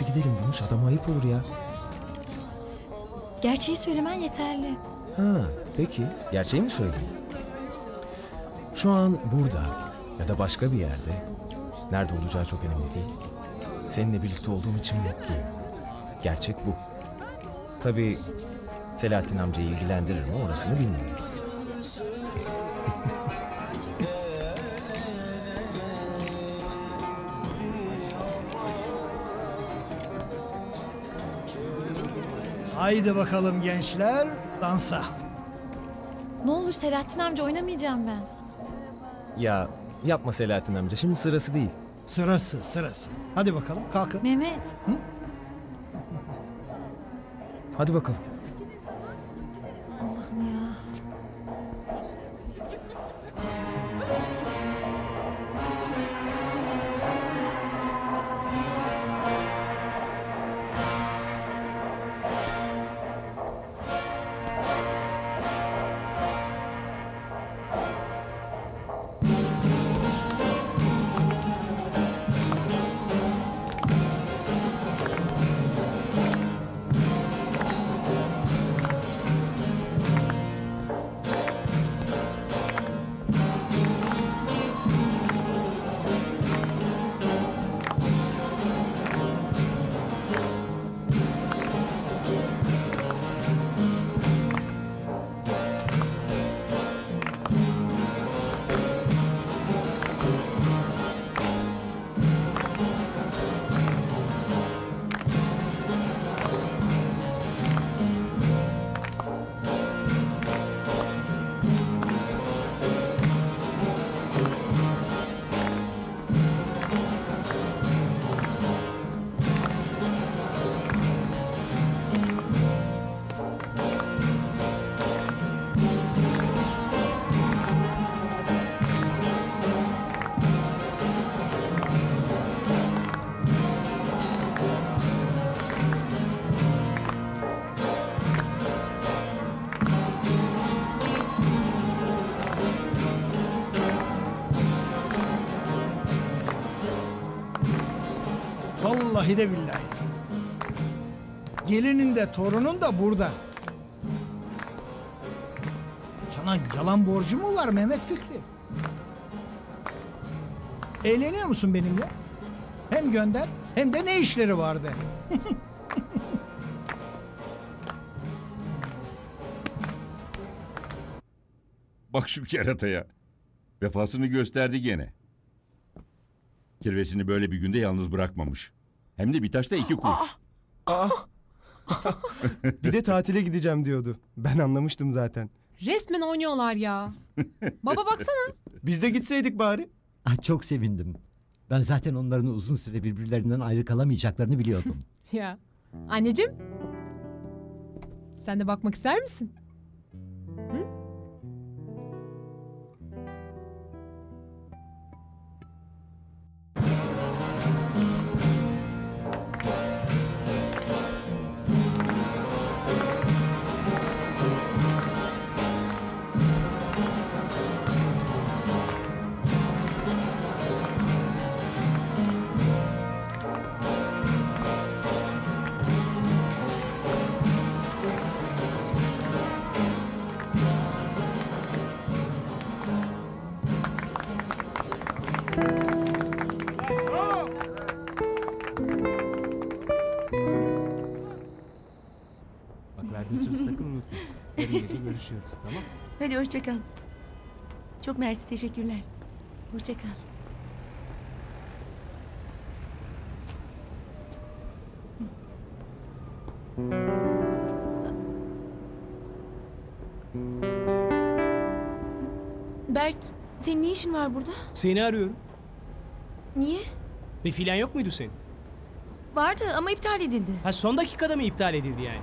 Nasıl gidelim Gümüş? Adama ayıp olur ya. Gerçeği söylemen yeterli. Ha, peki. Gerçeği mi söyleyeyim? Şu an burada ya da başka bir yerde. Nerede olacağı çok önemli değil. Seninle birlikte olduğum için mutluyum. Gerçek bu. Tabii Selahattin amcayı ilgilendirir mi orasını bilmiyorum. Haydi bakalım gençler dansa. Ne olur Selahattin amca oynamayacağım ben. Ya yapma Selahattin amca şimdi sırası değil. Sırası sırası. Hadi bakalım kalkın. Mehmet. Hadi bakalım. Allah'ım ya. Vallahi de billahi. Gelinin de torunun da burada. Sana yalan borcu mu var Mehmet Fikri? Eğleniyor musun benimle? Hem gönder hem de ne işleri vardı. Bak şu kerataya. Vefasını gösterdi gene. Kirvesini böyle bir günde yalnız bırakmamış. Hem de bir taşta iki kuş. Bir de tatile gideceğim diyordu. Ben anlamıştım zaten. Resmen oynuyorlar ya. Baba baksana. Biz de gitseydik bari. Ah, çok sevindim. Ben zaten onların uzun süre birbirlerinden ayrı kalamayacaklarını biliyordum. Ya. Anneciğim. Sen de bakmak ister misin? Bak görüşüyoruz tamam Hadi hoşça kal. Çok mersi teşekkürler. Hoşça kal. Berk, senin ne işin var burada? Seni arıyorum. Niye? Defilen yok muydu senin? Vardı ama iptal edildi. Ha son dakikada mı iptal edildi yani?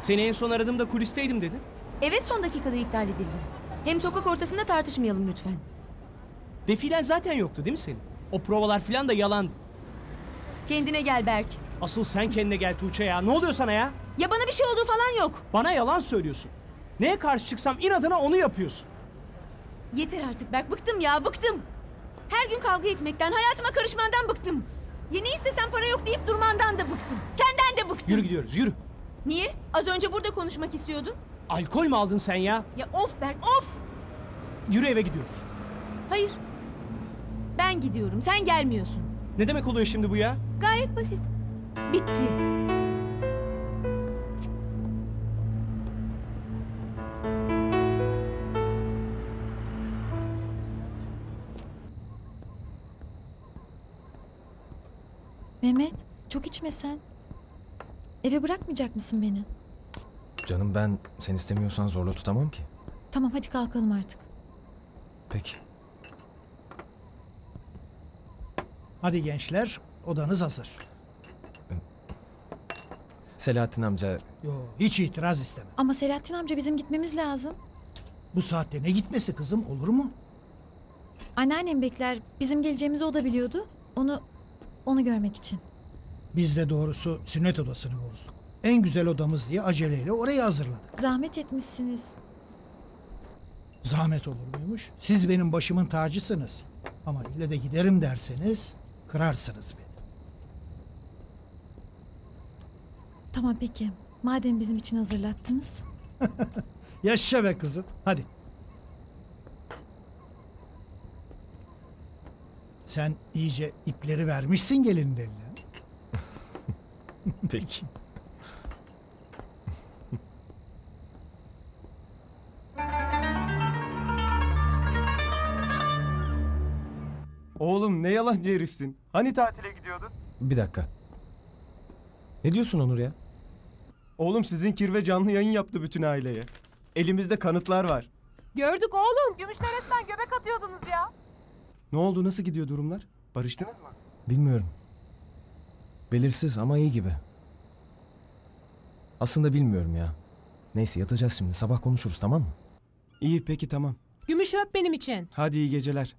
Seni en son aradığımda kulisteydim dedin. Evet son dakikada iptal edildi. Hem sokak ortasında tartışmayalım lütfen. Defilen zaten yoktu değil mi senin? O provalar filan da yalan. Kendine gel Berk. Asıl sen kendine gel Tuğçe ya. Ne oluyor sana ya? Ya bana bir şey olduğu falan yok. Bana yalan söylüyorsun. Neye karşı çıksam inadına onu yapıyorsun. Yeter artık Berk, bıktım ya, bıktım. Her gün kavga etmekten, hayatıma karışmandan bıktım. Yeni istesen para yok deyip durmandan da bıktım. Senden de bıktım. Yürü gidiyoruz yürü. Niye? Az önce burada konuşmak istiyordun. Alkol mü aldın sen ya? Ya of Berk of! Yürü eve gidiyoruz. Hayır. Ben gidiyorum, sen gelmiyorsun. Ne demek oluyor şimdi bu ya? Gayet basit. Bitti. Mehmet çok içme sen. Eve bırakmayacak mısın beni? Canım ben sen istemiyorsan zorla tutamam ki. Tamam hadi kalkalım artık. Peki. Hadi gençler odanız hazır. Selahattin amca Yo hiç itiraz istemem. Ama Selahattin amca bizim gitmemiz lazım. Bu saatte ne gitmesi kızım olur mu? Anneannem bekler. Bizim geleceğimizi o da biliyordu. Onu onu görmek için. Biz de doğrusu sünnet odasını bozduk. En güzel odamız diye aceleyle orayı hazırladık. Zahmet etmişsiniz. Zahmet olur muymuş? Siz benim başımın tacısınız. Ama ille de giderim derseniz kırarsınız beni. Tamam peki. Madem bizim için hazırlattınız. Yaşa be kızım. Hadi. Sen iyice ipleri vermişsin gelinin eline. peki. Yalancı herifsin. Hani tatile gidiyordun? Bir dakika. Ne diyorsun Onur ya? Oğlum sizin kirve canlı yayın yaptı bütün aileye. Elimizde kanıtlar var. Gördük oğlum. Gümüşler resmen göbek atıyordunuz ya. Ne oldu nasıl gidiyor durumlar? Barıştınız mı? Bilmiyorum. Belirsiz ama iyi gibi. Aslında bilmiyorum ya. Neyse yatacağız şimdi. Sabah konuşuruz tamam mı? İyi peki tamam. Gümüş öp benim için. Hadi iyi geceler.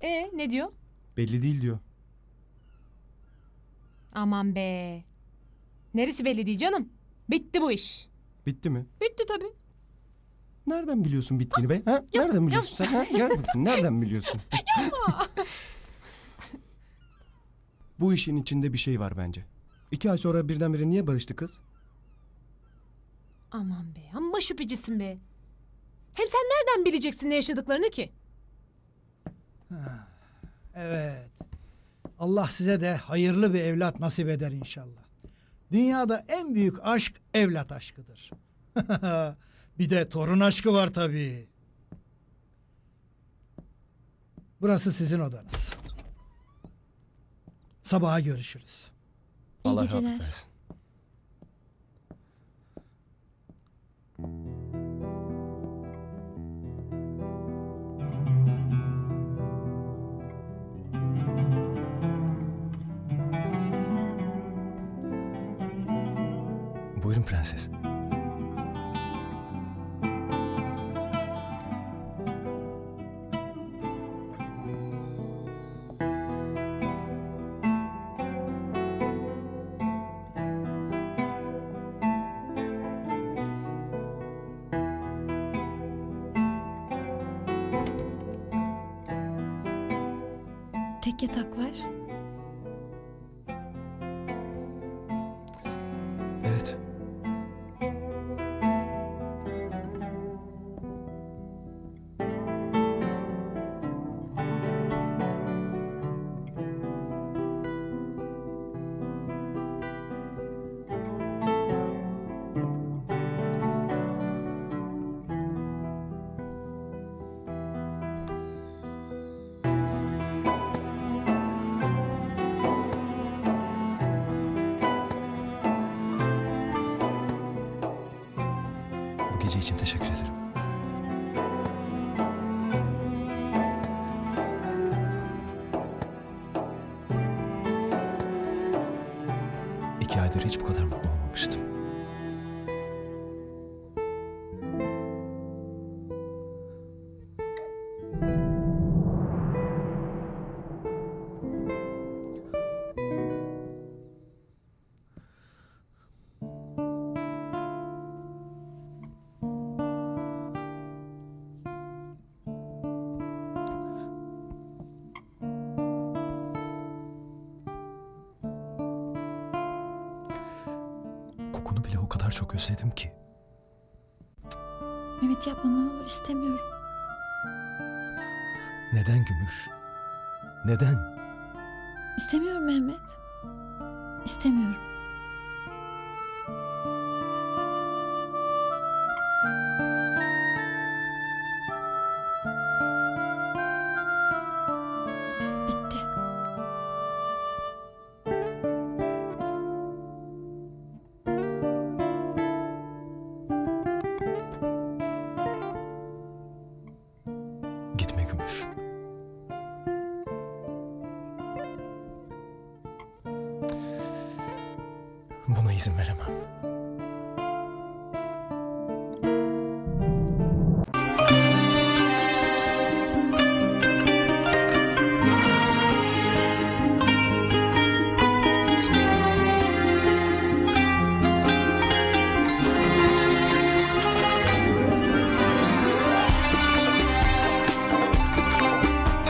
E ne diyor? Belli değil diyor. Aman be. Neresi belli değil canım. Bitti bu iş. Bitti mi? Bitti tabii. Nereden biliyorsun bittiğini be? Ha? Nereden biliyorsun sen? Ha? Gel bakayım, Nereden biliyorsun? Bu işin içinde bir şey var bence. İki ay sonra birdenbire niye barıştı kız? Aman be. Amma şüphecisin be. Hem sen nereden bileceksin ne yaşadıklarını ki? Evet. Allah size de hayırlı bir evlat nasip eder inşallah. Dünyada en büyük aşk evlat aşkıdır. bir de torun aşkı var tabii. Burası sizin odanız. Sabaha görüşürüz. İyi Allah geceler. versin. Buyurun prenses. Tek yatak var. Gece için teşekkür ederim. Kadar çok özledim ki. Mehmet yapma ne olur istemiyorum. Neden Gümüş? Neden? İstemiyorum Mehmet. İstemiyorum. İzin veremem.